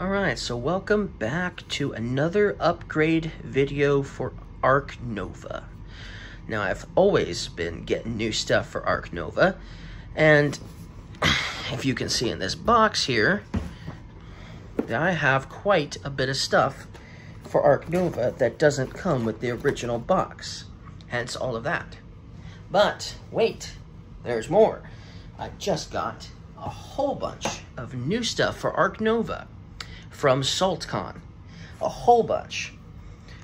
Alright, so welcome back to another upgrade video for Ark Nova. Now, I've always been getting new stuff for Ark Nova, and if you can see in this box here, I have quite a bit of stuff for Ark Nova that doesn't come with the original box, hence all of that. But, wait, there's more. I just got a whole bunch of new stuff for Ark Nova from SaltCon. A whole bunch.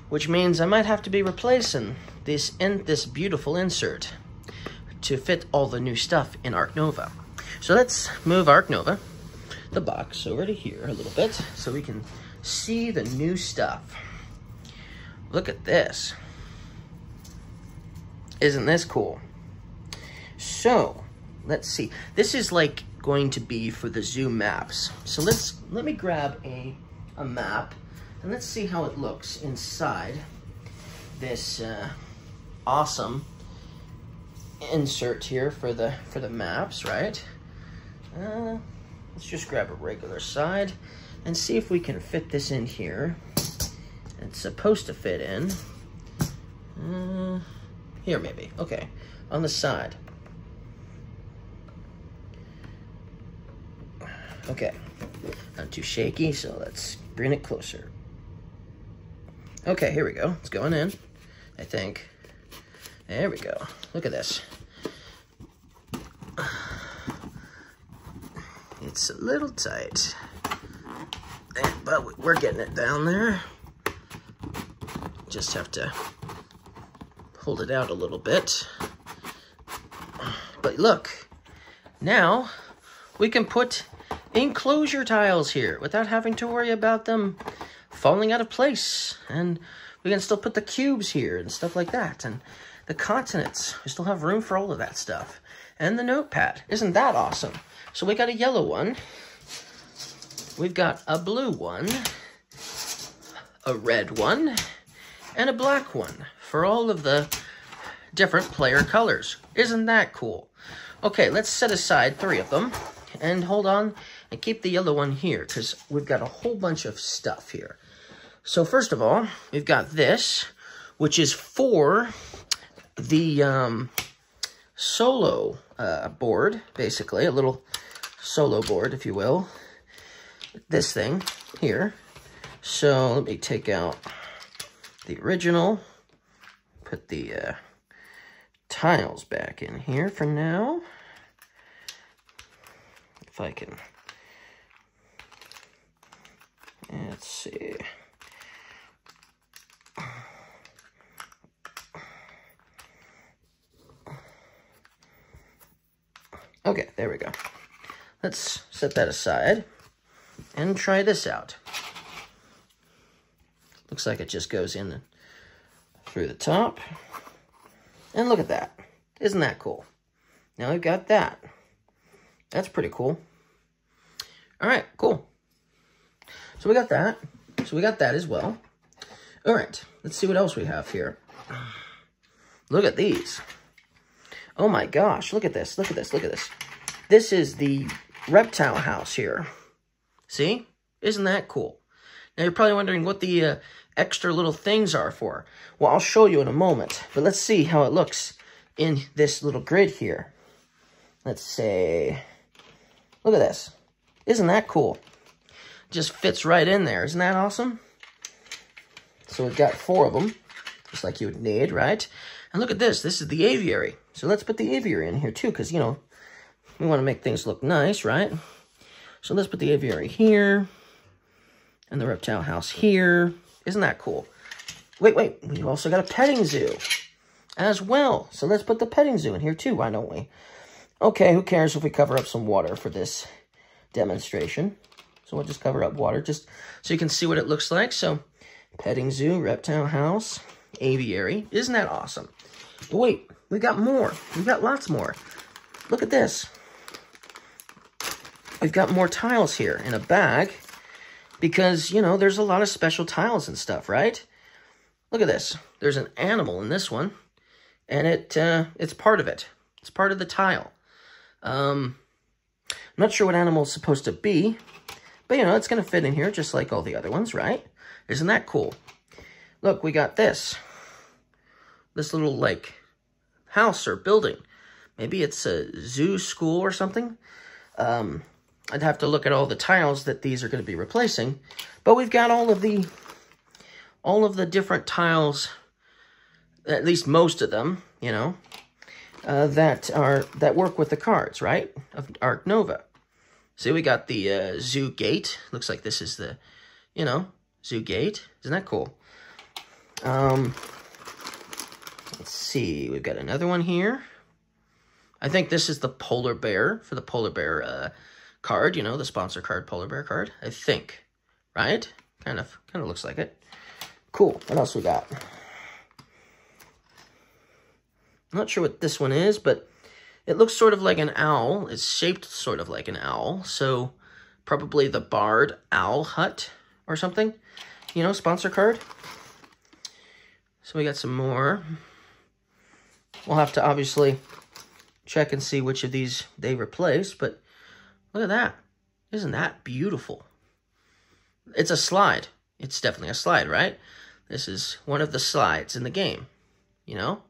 Which means I might have to be replacing this in this beautiful insert to fit all the new stuff in Ark Nova. So let's move Ark Nova, the box, over to here a little bit so we can see the new stuff. Look at this. Isn't this cool? So, let's see. This is like going to be for the zoo maps. So let's let me grab a, a map and let's see how it looks inside this uh, awesome insert here for the for the maps, right? Uh, let's just grab a regular side and see if we can fit this in here. It's supposed to fit in. Uh, here maybe, okay, on the side. Okay, not too shaky, so let's bring it closer. Okay, here we go. It's going in, I think. There we go. Look at this. It's a little tight, but we're getting it down there. Just have to hold it out a little bit. But look, now we can put enclosure tiles here without having to worry about them falling out of place. And we can still put the cubes here and stuff like that. And the continents, we still have room for all of that stuff. And the notepad, isn't that awesome? So we got a yellow one. We've got a blue one, a red one, and a black one for all of the different player colors. Isn't that cool? Okay, let's set aside three of them and hold on and keep the yellow one here because we've got a whole bunch of stuff here. So first of all, we've got this, which is for the um, solo uh, board, basically, a little solo board, if you will. This thing here. So let me take out the original, put the uh, tiles back in here for now. If I can Let's see. Okay, there we go. Let's set that aside and try this out. Looks like it just goes in through the top. And look at that. Isn't that cool? Now we've got that. That's pretty cool. All right, cool. So we got that. So we got that as well. All right, let's see what else we have here. Look at these. Oh my gosh, look at this, look at this, look at this. This is the reptile house here. See? Isn't that cool? Now you're probably wondering what the uh, extra little things are for. Well, I'll show you in a moment, but let's see how it looks in this little grid here. Let's say, look at this. Isn't that cool? Just fits right in there. Isn't that awesome? So we've got four of them, just like you would need, right? And look at this. This is the aviary. So let's put the aviary in here too, because, you know, we want to make things look nice, right? So let's put the aviary here and the reptile house here. Isn't that cool? Wait, wait. We've also got a petting zoo as well. So let's put the petting zoo in here too, why don't we? Okay, who cares if we cover up some water for this demonstration? So we'll just cover up water just so you can see what it looks like. So petting zoo, reptile house, aviary. Isn't that awesome? But wait, we got more. We got lots more. Look at this. We've got more tiles here in a bag because, you know, there's a lot of special tiles and stuff, right? Look at this. There's an animal in this one, and it uh, it's part of it. It's part of the tile. Um, I'm not sure what animal it's supposed to be, But, you know, it's going to fit in here just like all the other ones, right? Isn't that cool? Look, we got this. This little, like, house or building. Maybe it's a zoo school or something. Um, I'd have to look at all the tiles that these are going to be replacing. But we've got all of the all of the different tiles, at least most of them, you know, uh, that are that work with the cards, right? Of Ark Nova. See, we got the uh, zoo gate. Looks like this is the, you know, zoo gate. Isn't that cool? Um, let's see. We've got another one here. I think this is the polar bear for the polar bear uh, card. You know, the sponsor card, polar bear card. I think, right? Kind of, kind of looks like it. Cool. What else we got? not sure what this one is, but it looks sort of like an owl. It's shaped sort of like an owl. So probably the Bard Owl Hut or something. You know, sponsor card. So we got some more. We'll have to obviously check and see which of these they replace, but look at that. Isn't that beautiful? It's a slide. It's definitely a slide, right? This is one of the slides in the game, you know?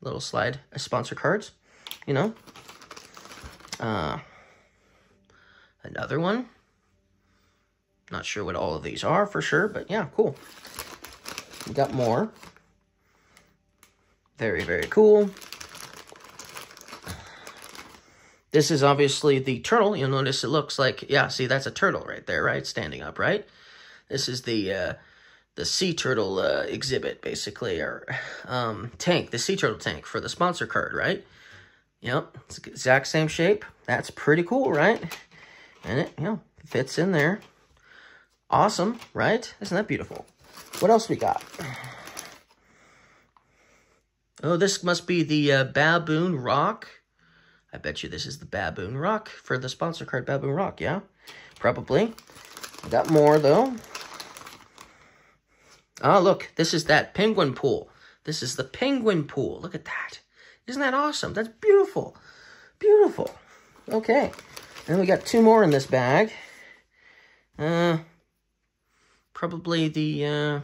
Little slide, sponsor cards you know. Uh, another one. Not sure what all of these are for sure, but yeah, cool. We got more. Very, very cool. This is obviously the turtle. You'll notice it looks like, yeah, see, that's a turtle right there, right? Standing up, right? This is the uh, the sea turtle uh, exhibit, basically, or um, tank, the sea turtle tank for the sponsor card, right? Yep, it's the exact same shape. That's pretty cool, right? And it, you know, fits in there. Awesome, right? Isn't that beautiful? What else we got? Oh, this must be the uh, Baboon Rock. I bet you this is the Baboon Rock for the sponsor card Baboon Rock, yeah? Probably. Got more, though. Oh, look, this is that penguin pool. This is the penguin pool. Look at that. Isn't that awesome? That's beautiful. Beautiful. Okay. And we got two more in this bag. Uh, probably the, uh,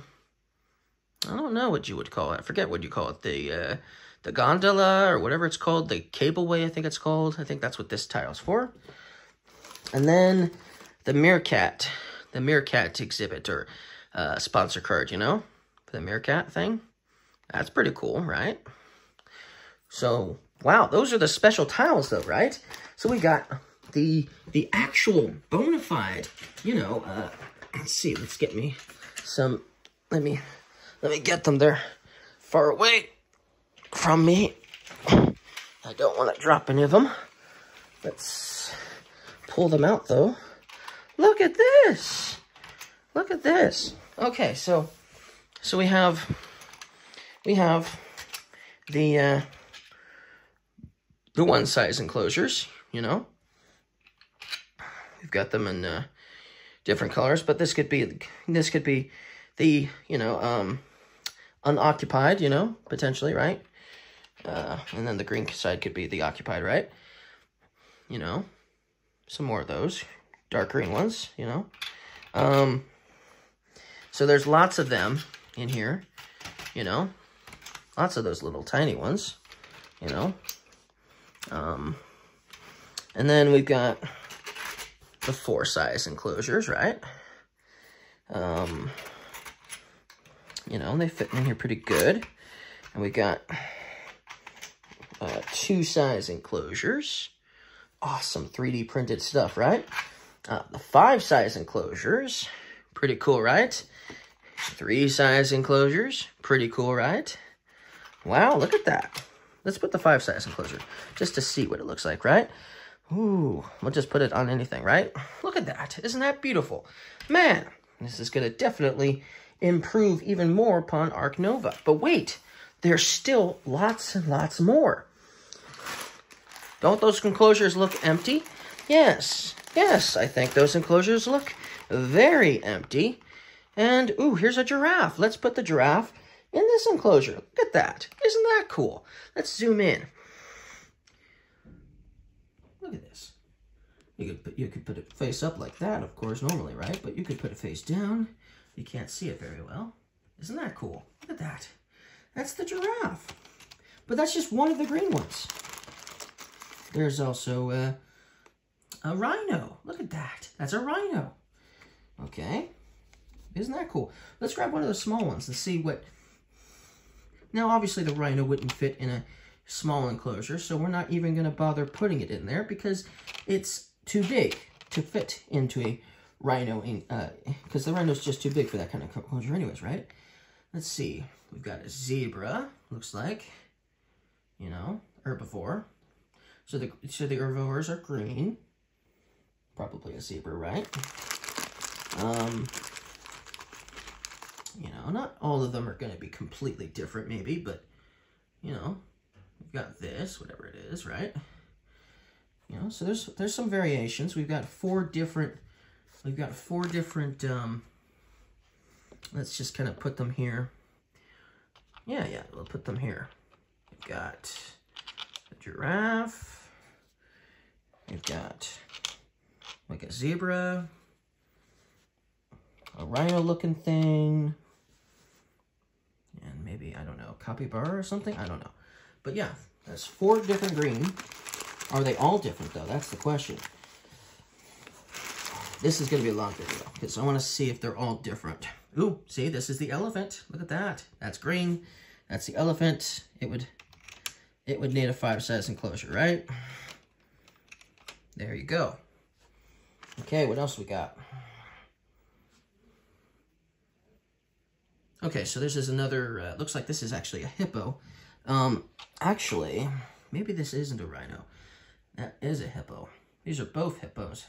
I don't know what you would call it. I forget what you call it. The, uh, the gondola or whatever it's called. The cableway, I think it's called. I think that's what this tile's for. And then the meerkat. The meerkat exhibit or uh, sponsor card, you know? The meerkat thing. That's pretty cool, right? So, wow, those are the special tiles though, right? So we got the the actual bona fide, you know, uh, let's see, let's get me some, let me, let me get them there far away from me. I don't want to drop any of them. Let's pull them out though. Look at this. Look at this. Okay, so, so we have, we have the, uh, the one size enclosures, you know. We've got them in uh, different colors, but this could be this could be the, you know, um, unoccupied, you know, potentially, right? Uh, and then the green side could be the occupied, right? You know, some more of those dark green ones, you know. Um, so there's lots of them in here, you know, lots of those little tiny ones, you know. Um, and then we've got the four size enclosures, right? Um, you know, they fit in here pretty good. And we got uh, two size enclosures. Awesome 3D printed stuff, right? Uh, the five size enclosures, pretty cool, right? Three size enclosures, pretty cool, right? Wow, look at that. Let's put the five size enclosure just to see what it looks like, right? Ooh, we'll just put it on anything, right? Look at that. Isn't that beautiful? Man, this is going to definitely improve even more upon Ark Nova. But wait, there's still lots and lots more. Don't those enclosures look empty? Yes, yes, I think those enclosures look very empty. And, ooh, here's a giraffe. Let's put the giraffe in this enclosure. Look at that. Isn't that cool? Let's zoom in. Look at this. You could put, you could put it face up like that, of course, normally, right? But you could put it face down. You can't see it very well. Isn't that cool? Look at that. That's the giraffe. But that's just one of the green ones. There's also uh, a rhino. Look at that. That's a rhino. Okay. Isn't that cool? Let's grab one of the small ones and see what... Now, obviously, the rhino wouldn't fit in a small enclosure, so we're not even going to bother putting it in there because it's too big to fit into a rhino, because uh, the rhino's just too big for that kind of enclosure anyways, right? Let's see. We've got a zebra, looks like, you know, herbivore. So the, so the herbivores are green. Probably a zebra, right? Um, you know, not all of them are going to be completely different, maybe, but, you know, we've got this, whatever it is, right? You know, so there's there's some variations. We've got four different, we've got four different, um, let's just kind of put them here. Yeah, yeah, we'll put them here. We've got a giraffe. We've got like a zebra, a rhino looking thing, maybe, I don't know, capybara or something? I don't know. But yeah, that's four different green. Are they all different, though? That's the question. This is going to be a long video, because I want to see if they're all different. Ooh, see, this is the elephant. Look at that. That's green. That's the elephant. It would, it would need a five-size enclosure, right? There you go. Okay, what else we got? Okay, so this is another, uh, looks like this is actually a hippo. Um, actually, maybe this isn't a rhino. That is a hippo. These are both hippos.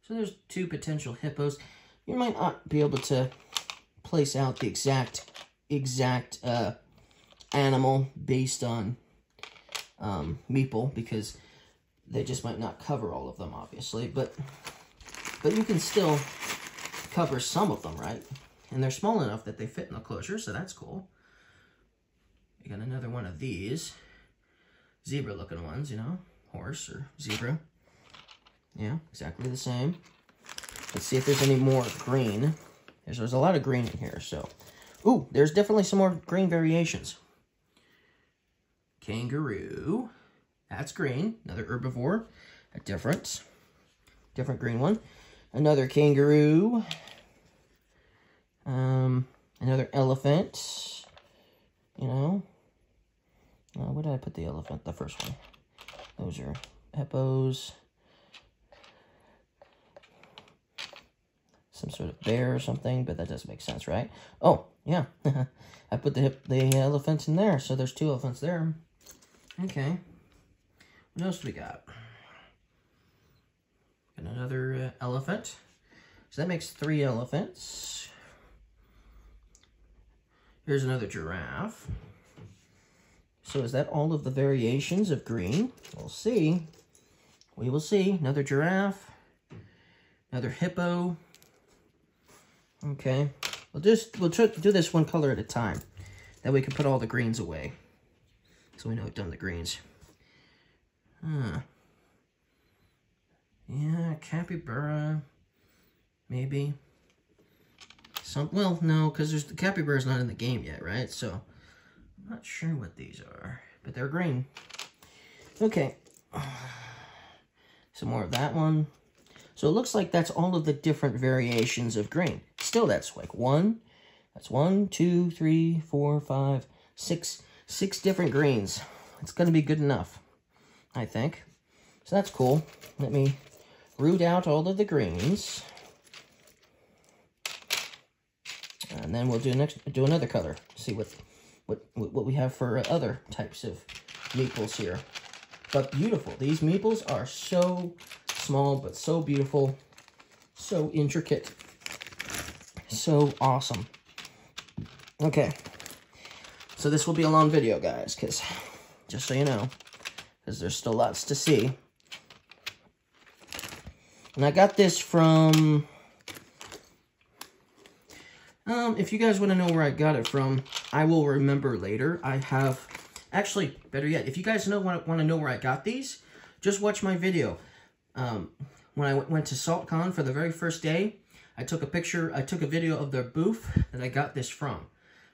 So there's two potential hippos. You might not be able to place out the exact, exact, uh, animal based on, um, Meeple, because they just might not cover all of them, obviously, but, but you can still cover some of them, right? And they're small enough that they fit in the closure, so that's cool. You got another one of these. Zebra-looking ones, you know? Horse or zebra. Yeah, exactly the same. Let's see if there's any more green. There's, there's a lot of green in here, so... Ooh, there's definitely some more green variations. Kangaroo. That's green. Another herbivore. A different, different green one. Another kangaroo. Um, another elephant. You know. Uh, where did I put the elephant? The first one. Those are hippos. Some sort of bear or something, but that doesn't make sense, right? Oh, yeah. I put the the elephants in there, so there's two elephants there. Okay. What else do we got? Got another uh, elephant. So that makes three elephants. Here's another giraffe. So is that all of the variations of green? We'll see. We will see. Another giraffe. Another hippo. Okay. We'll just we'll do this one color at a time. That we can put all the greens away. So we know we've done the greens. Huh. Yeah, capybara. Maybe. Some, well, no, because there's the capybara's not in the game yet, right? So, I'm not sure what these are, but they're green. Okay. Some more of that one. So it looks like that's all of the different variations of green. Still, that's like one, that's one, two, three, four, five, six, six different greens. It's going to be good enough, I think. So that's cool. Let me root out all of the greens. And then we'll do next do another color. See what what what we have for uh, other types of meeples here. But beautiful. These meeples are so small but so beautiful, so intricate, so awesome. Okay. So this will be a long video, guys, because just so you know, because there's still lots to see. And I got this from um, if you guys want to know where I got it from, I will remember later. I have, actually, better yet, if you guys know want, to know where I got these, just watch my video. Um, when I went to SaltCon for the very first day, I took a picture, I took a video of their booth that I got this from.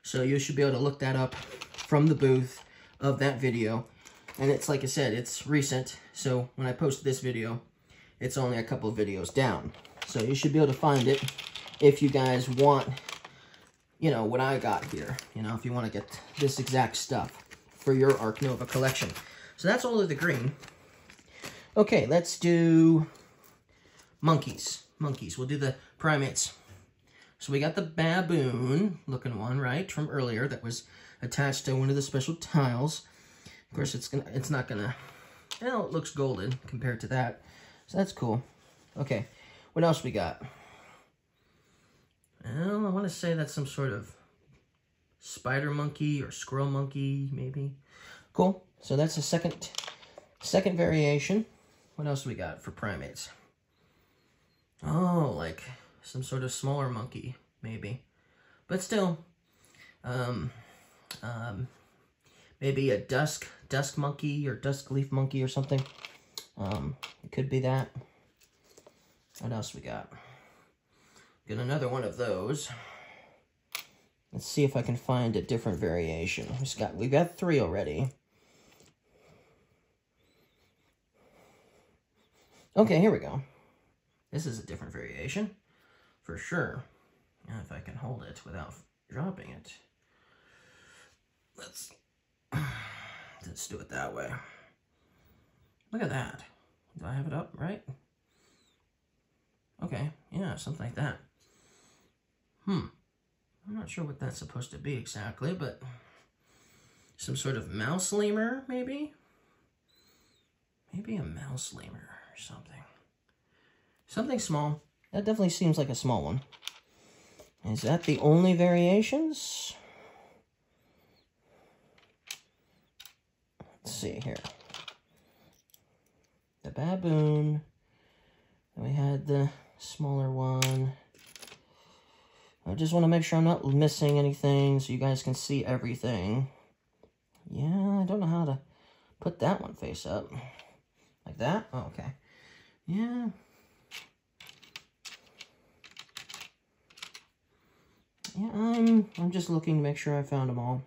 So you should be able to look that up from the booth of that video. And it's, like I said, it's recent. So when I post this video, it's only a couple videos down. So you should be able to find it if you guys want, you know, what I got here. You know, if you want to get this exact stuff for your Ark Nova collection. So that's all of the green. Okay, let's do monkeys. Monkeys. We'll do the primates. So we got the baboon looking one, right, from earlier that was attached to one of the special tiles. Of course, it's gonna, it's not gonna, well, it looks golden compared to that. So that's cool. Okay, what else we got? Well, I want to say that's some sort of spider monkey or squirrel monkey, maybe. Cool. So that's the second, second variation. What else we got for primates? Oh, like some sort of smaller monkey, maybe. But still, um, um, maybe a dusk, dusk monkey or dusk leaf monkey or something. Um, it could be that. What else we got? Get another one of those. Let's see if I can find a different variation. We've got, we've got three already. Okay, here we go. This is a different variation, for sure. If I can hold it without dropping it. Let's, let's do it that way. Look at that. Do I have it up right? Okay, yeah, something like that. Hmm. I'm not sure what that's supposed to be exactly, but some sort of mouse lemur, maybe? Maybe a mouse lemur or something. Something small. That definitely seems like a small one. Is that the only variations? Let's see here. The baboon. Then we had the smaller one. I just want to make sure I'm not missing anything so you guys can see everything. Yeah, I don't know how to put that one face up. Like that? Oh, okay. Yeah. Yeah, I'm, I'm just looking to make sure I found them all.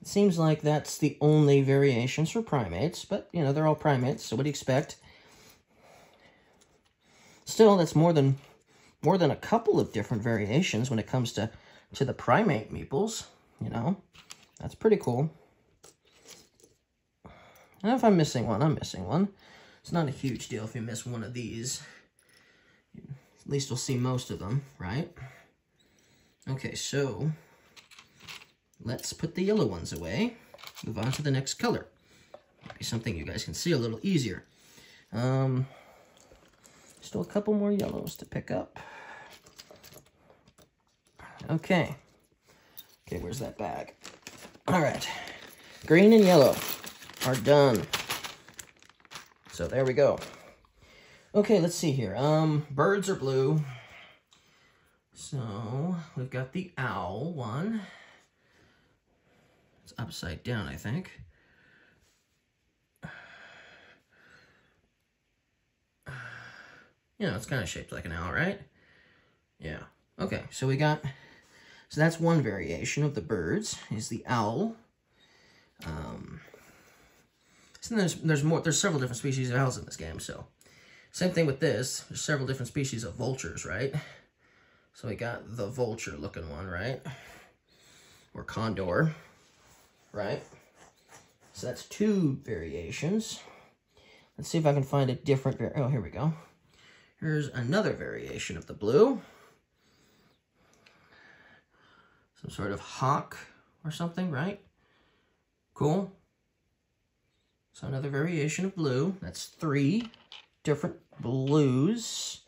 It seems like that's the only variations for primates, but, you know, they're all primates, so what do you expect? Still, that's more than more than a couple of different variations when it comes to, to the primate meeples, you know? That's pretty cool. And if I'm missing one, I'm missing one. It's not a huge deal if you miss one of these. At least you'll see most of them, right? Okay, so let's put the yellow ones away. Move on to the next color. Maybe something you guys can see a little easier. Um, still a couple more yellows to pick up. Okay. Okay, where's that bag? All right. Green and yellow are done. So there we go. Okay, let's see here. Um, birds are blue. So we've got the owl one. It's upside down, I think. You know, it's kind of shaped like an owl, right? Yeah. Okay, so we got so that's one variation of the birds, is the owl. Um, so there's, there's more, there's several different species of owls in this game, so. Same thing with this, there's several different species of vultures, right? So we got the vulture looking one, right? Or condor, right? So that's two variations. Let's see if I can find a different, oh, here we go. Here's another variation of the blue. Some sort of hawk or something, right? Cool. So another variation of blue. That's three different blues.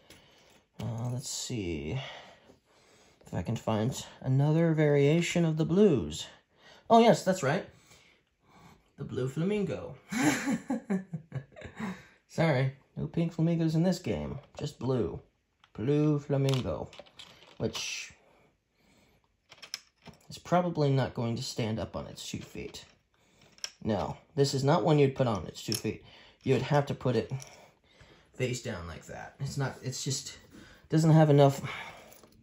Uh, let's see if I can find another variation of the blues. Oh, yes, that's right. The blue flamingo. Sorry, no pink flamingos in this game. Just blue. Blue flamingo. Which is probably not going to stand up on its two feet. No, this is not one you'd put on its two feet. You'd have to put it face down like that. It's not, it's just, doesn't have enough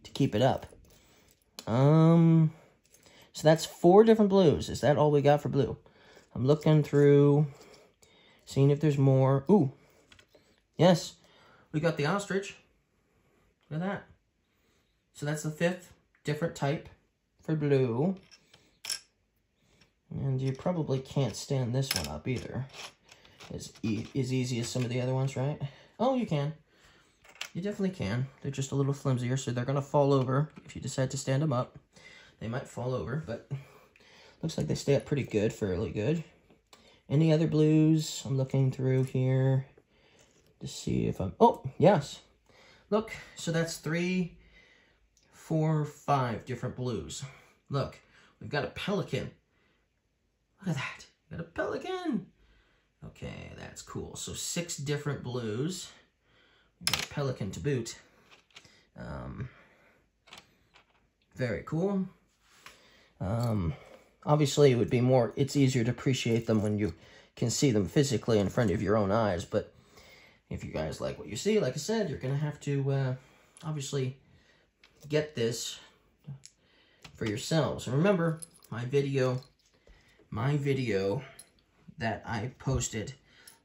to keep it up. Um, so that's four different blues. Is that all we got for blue? I'm looking through, seeing if there's more. Ooh, yes, we got the ostrich. Look at that. So that's the fifth different type for blue. And you probably can't stand this one up either. As, e as easy as some of the other ones, right? Oh, you can. You definitely can. They're just a little flimsier, so they're going to fall over if you decide to stand them up. They might fall over, but looks like they stay up pretty good, fairly good. Any other blues? I'm looking through here to see if I'm... Oh, yes. Look, so that's three, four, five different blues. Look, we've got a pelican. Look at that. We got a pelican. Okay, that's cool. So six different blues. Pelican to boot. Um, very cool. Um, obviously, it would be more, it's easier to appreciate them when you can see them physically in front of your own eyes, but if you guys like what you see, like I said, you're going to have to, uh, obviously, get this for yourselves. And remember, my video, my video that I posted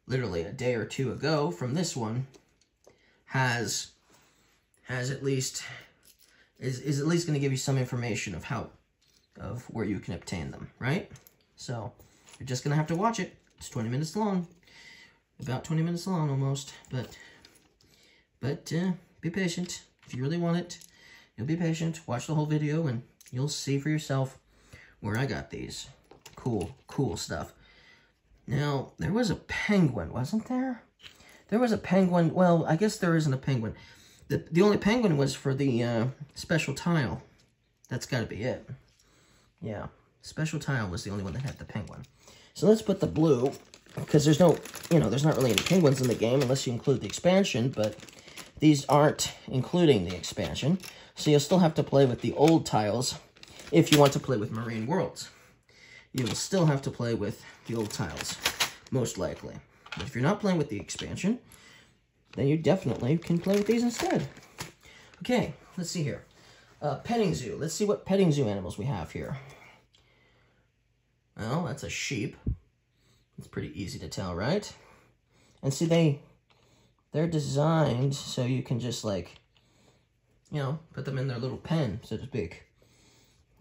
literally a day or two ago from this one has has at least is, is at least going to give you some information of how of where you can obtain them, right? So you're just going to have to watch it. It's 20 minutes long. About 20 minutes long almost, but but uh, be patient. If you really want it, you'll be patient. Watch the whole video and you'll see for yourself where I got these. Cool, cool stuff. Now, there was a penguin, wasn't there? There was a penguin. Well, I guess there isn't a penguin. The, the only penguin was for the uh, special tile. That's got to be it. Yeah, special tile was the only one that had the penguin. So let's put the blue, because there's no, you know, there's not really any penguins in the game unless you include the expansion, but these aren't including the expansion. So you'll still have to play with the old tiles if you want to play with Marine Worlds you will still have to play with the old tiles, most likely. But if you're not playing with the expansion, then you definitely can play with these instead. Okay, let's see here. Uh, petting zoo. Let's see what petting zoo animals we have here. Well, that's a sheep. It's pretty easy to tell, right? And see, they, they're designed so you can just, like, you know, put them in their little pen, so to speak.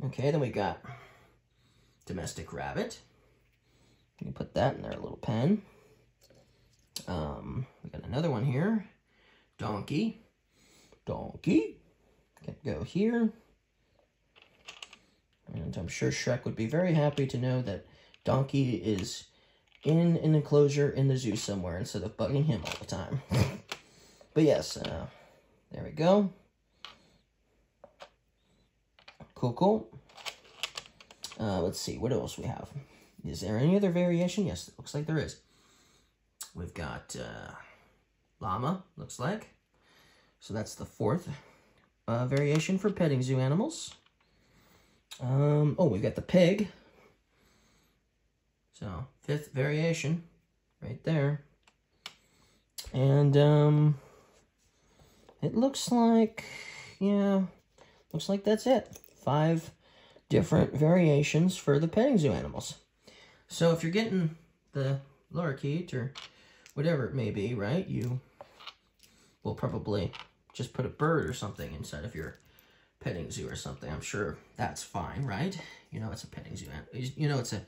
Okay, then we got domestic rabbit. You put that in their little pen. Um, we got another one here. Donkey. Donkey. Can go here. And I'm sure Shrek would be very happy to know that Donkey is in an enclosure in the zoo somewhere instead of bugging him all the time. but yes, uh, there we go. Cool, cool. Uh, let's see, what else we have? Is there any other variation? Yes, it looks like there is. We've got uh, llama, looks like. So that's the fourth uh, variation for petting zoo animals. Um, oh, we've got the pig. So, fifth variation, right there. And, um, it looks like, yeah, looks like that's it. Five different variations for the petting zoo animals. So if you're getting the lorikeet or whatever it may be, right, you will probably just put a bird or something inside of your petting zoo or something. I'm sure that's fine, right? You know it's a petting zoo. You know it's a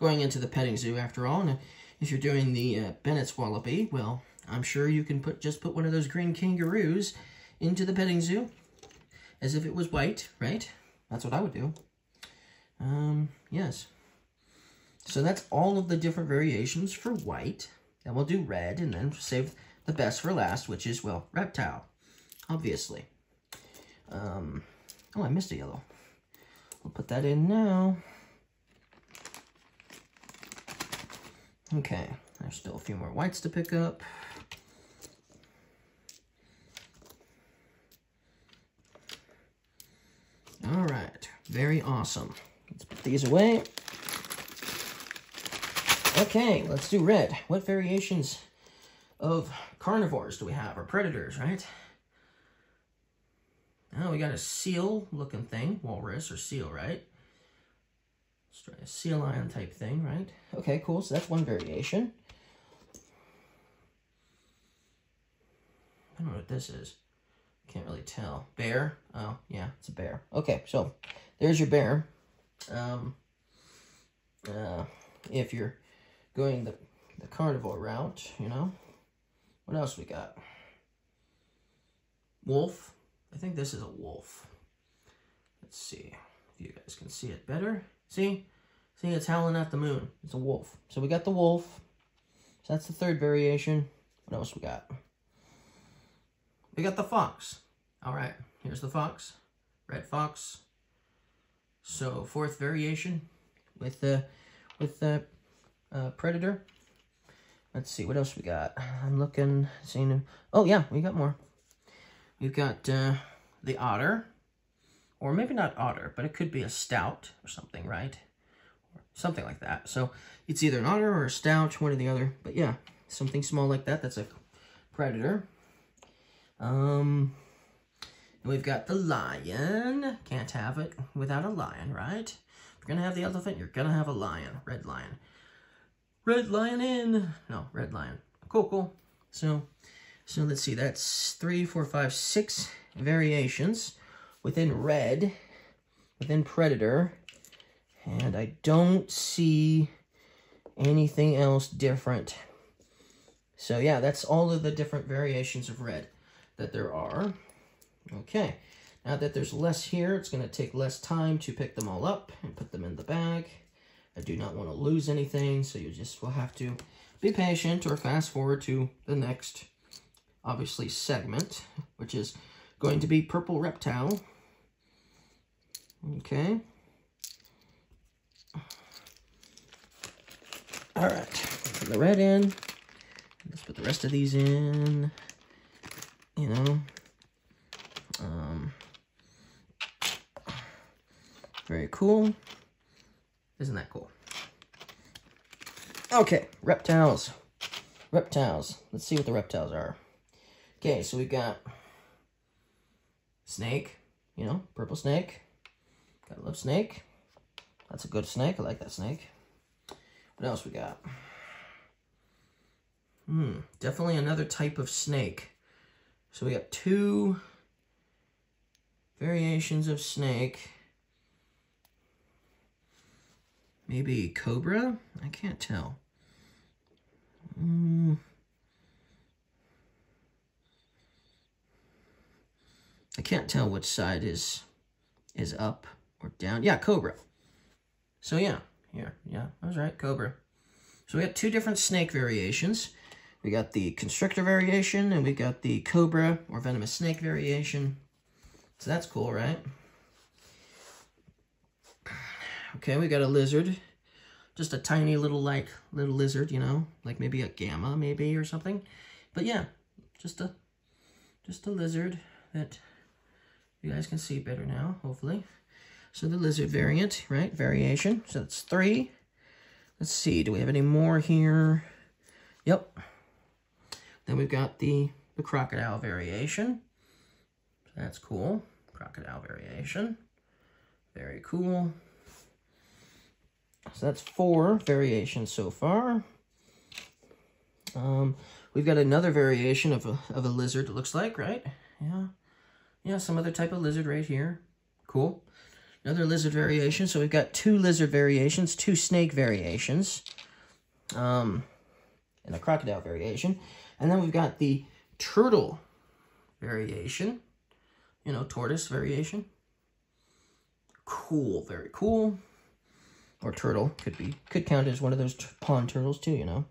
going into the petting zoo after all. And if you're doing the uh, Bennett's Wallaby, well, I'm sure you can put just put one of those green kangaroos into the petting zoo as if it was white, right? That's what I would do. Um, yes. So that's all of the different variations for white. Then we'll do red and then save the best for last, which is, well, reptile, obviously. Um, oh, I missed a yellow. We'll put that in now. Okay, there's still a few more whites to pick up. All right, very awesome. Let's put these away. Okay, let's do red. What variations of carnivores do we have? Or predators, right? Now we got a seal looking thing, walrus or seal, right? Sea lion type thing, right? Okay, cool. So that's one variation. I don't know what this is. Can't really tell. Bear? Oh, yeah, it's a bear. Okay, so there's your bear. Um, uh, if you're going the, the carnivore route, you know. What else we got? Wolf. I think this is a wolf. Let's see if you guys can see it better. See? See, it's howling at the moon. It's a wolf. So we got the wolf. So that's the third variation. What else we got? We got the fox. All right, here's the fox. Red fox. So fourth variation with the with the uh, predator. Let's see what else we got. I'm looking, seeing. Oh yeah, we got more. We've got uh, the otter, or maybe not otter, but it could be a stoat or something, right? Something like that. So it's either an otter or a stoat, one or the other. But yeah, something small like that. That's a predator. Um, we've got the lion. Can't have it without a lion, right? If you're to have the elephant, you're to have a lion. Red lion. Red lion in. No, red lion. Cool, cool. So, so let's see. That's three, four, five, six variations within red, within predator. And I don't see anything else different. So yeah, that's all of the different variations of red that there are. Okay, now that there's less here, it's going to take less time to pick them all up and put them in the bag. I do not want to lose anything, so you just will have to be patient or fast forward to the next, obviously, segment, which is going to be Purple Reptile. Okay. All right, put the red in. Let's put the rest of these in you know. Um, very cool. Isn't that cool? Okay, reptiles. Reptiles. Let's see what the reptiles are. Okay, so we've got snake, you know, purple snake. Got a love snake. That's a good snake. I like that snake. What else we got? Hmm, definitely another type of snake. So we got two variations of snake. Maybe cobra? I can't tell. Mm. I can't tell which side is is up or down. Yeah, cobra. So yeah, here, yeah, I was right, cobra. So we got two different snake variations. We got the constrictor variation, and we got the cobra or venomous snake variation. So that's cool, right? Okay, we got a lizard. Just a tiny little, like, little lizard, you know? Like maybe agama, maybe, or something. But yeah, just a, just a lizard that you guys can see better now, hopefully. So the lizard variant, right? Variation. So that's three. Let's see, do we have any more here? Yep. Then we've got the, the crocodile variation. So That's cool. Crocodile variation. Very cool. So that's four variations so far. Um, we've got another variation of a, of a lizard, it looks like, right? Yeah. Yeah, some other type of lizard right here. Cool. Another lizard variation. So we've got two lizard variations, two snake variations, um, and a crocodile variation. And then we've got the turtle variation, you know, tortoise variation. Cool, very cool. Or turtle, could be, could count as one of those pond turtles too, you know.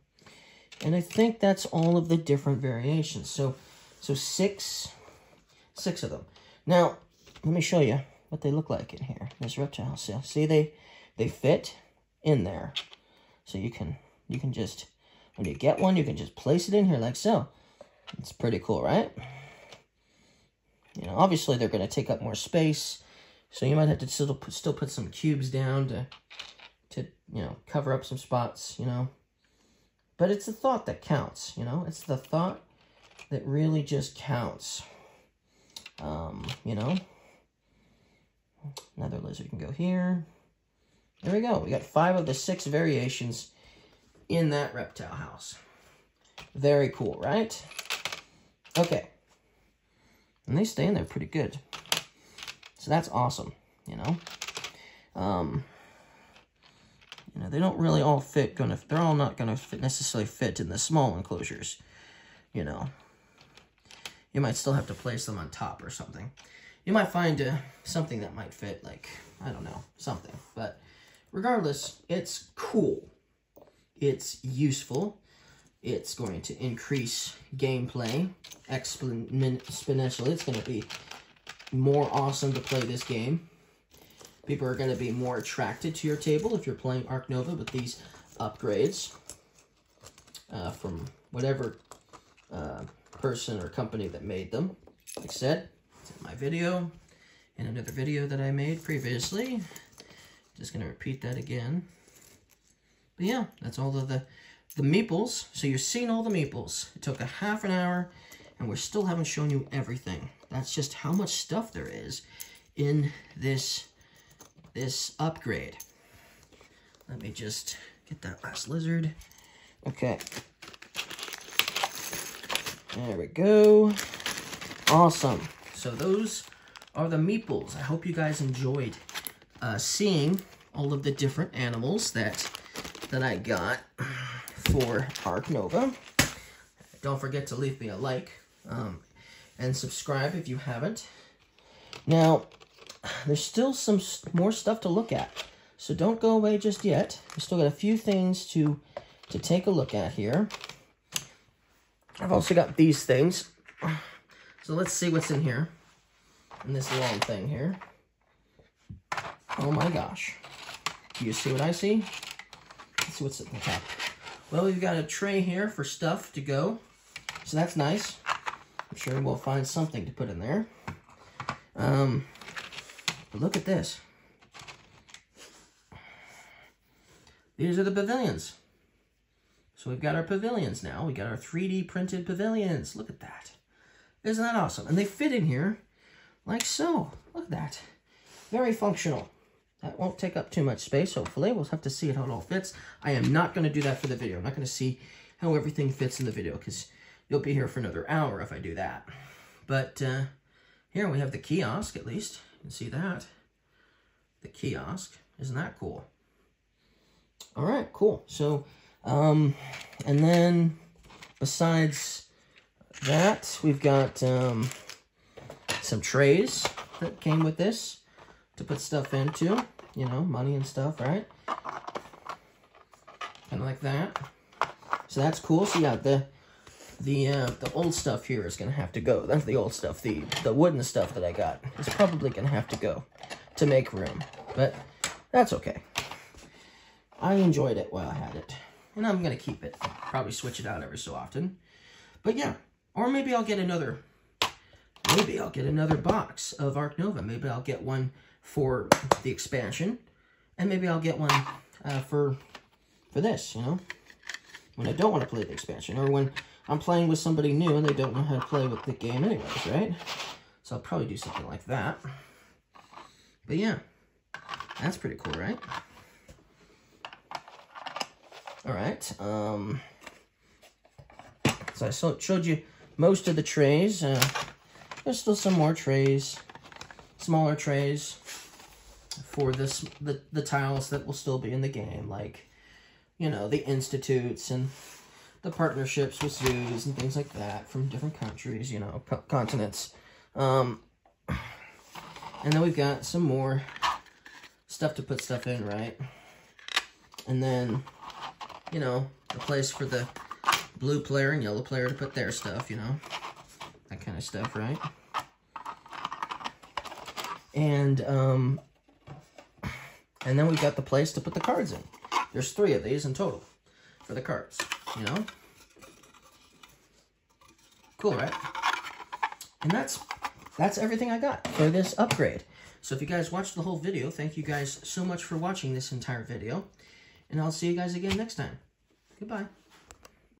And I think that's all of the different variations. So, so six, six of them. Now, let me show you what they look like in here. This reptile cell. See, they, they fit in there. So you can, you can just when you get one, you can just place it in here like so. It's pretty cool, right? You know, obviously they're going to take up more space, so you might have to still put, still put some cubes down to, to, you know, cover up some spots, you know. But it's the thought that counts, you know. It's the thought that really just counts. Um, you know, another lizard can go here. There we go. We got five of the six variations in that reptile house. Very cool, right? Okay. And they stay in there pretty good. So that's awesome, you know? Um, you know, they don't really all fit, gonna, they're all not gonna fit, necessarily fit in the small enclosures, you know? You might still have to place them on top or something. You might find uh, something that might fit, like, I don't know, something. But regardless, it's cool. It's useful. It's going to increase gameplay exponentially. It's going to be more awesome to play this game. People are going to be more attracted to your table if you're playing Ark Nova with these upgrades uh, from whatever uh, person or company that made them. Like I said, my video and another video that I made previously. Just going to repeat that again. But yeah, that's all of the, the meeples. So you've seen all the meeples. It took a half an hour, and we still haven't shown you everything. That's just how much stuff there is in this, this upgrade. Let me just get that last lizard. Okay. There we go. Awesome. So those are the meeples. I hope you guys enjoyed uh, seeing all of the different animals that that I got for Ark Nova. Don't forget to leave me a like um, and subscribe if you haven't. Now, there's still some more stuff to look at, so don't go away just yet. We still got a few things to to take a look at here. I've also got these things. So let's see what's in here. In this long thing here. Oh my gosh. Do you see what I see? Let's see what's at the top. Well, we've got a tray here for stuff to go. So that's nice. I'm sure we'll find something to put in there. Um, but look at this. These are the pavilions. So we've got our pavilions now. We got our 3D printed pavilions. Look at that. Isn't that awesome? And they fit in here like so. Look at that. Very functional. That won't take up too much space, hopefully. We'll have to see how it all fits. I am not going to do that for the video. I'm not going to see how everything fits in the video because you'll be here for another hour if I do that. But uh, here we have the kiosk, at least. You can see that. The kiosk. Isn't that cool? All right, cool. So, um, and then besides that, we've got um, some trays that came with this to put stuff into, you know, money and stuff, right? Kind of like that. So that's cool. So yeah, the the uh, the old stuff here is gonna have to go. That's the old stuff. The the wooden stuff that I got is probably gonna have to go to make room, but that's okay. I enjoyed it while I had it, and I'm gonna keep it. Probably switch it out every so often, but yeah. Or maybe I'll get another. Maybe I'll get another box of Ark Nova. Maybe I'll get one for the expansion. And maybe I'll get one uh, for for this, you know, when I don't want to play the expansion, or when I'm playing with somebody new and they don't know how to play with the game anyways, right? So I'll probably do something like that. But yeah, that's pretty cool, right? All right. Um, so I showed you most of the trays. Uh, there's still some more trays, smaller trays for this the, the tiles that will still be in the game, like, you know, the institutes and the partnerships with zoos and things like that from different countries, you know, co continents. Um, and then we've got some more stuff to put stuff in, right? And then, you know, a place for the blue player and yellow player to put their stuff, you know, that kind of stuff, right? And, um, and then we've got the place to put the cards in. There's three of these in total for the cards, you know? Cool, right? And that's that's everything I got for this upgrade. So if you guys watched the whole video, thank you guys so much for watching this entire video. And I'll see you guys again next time. Goodbye.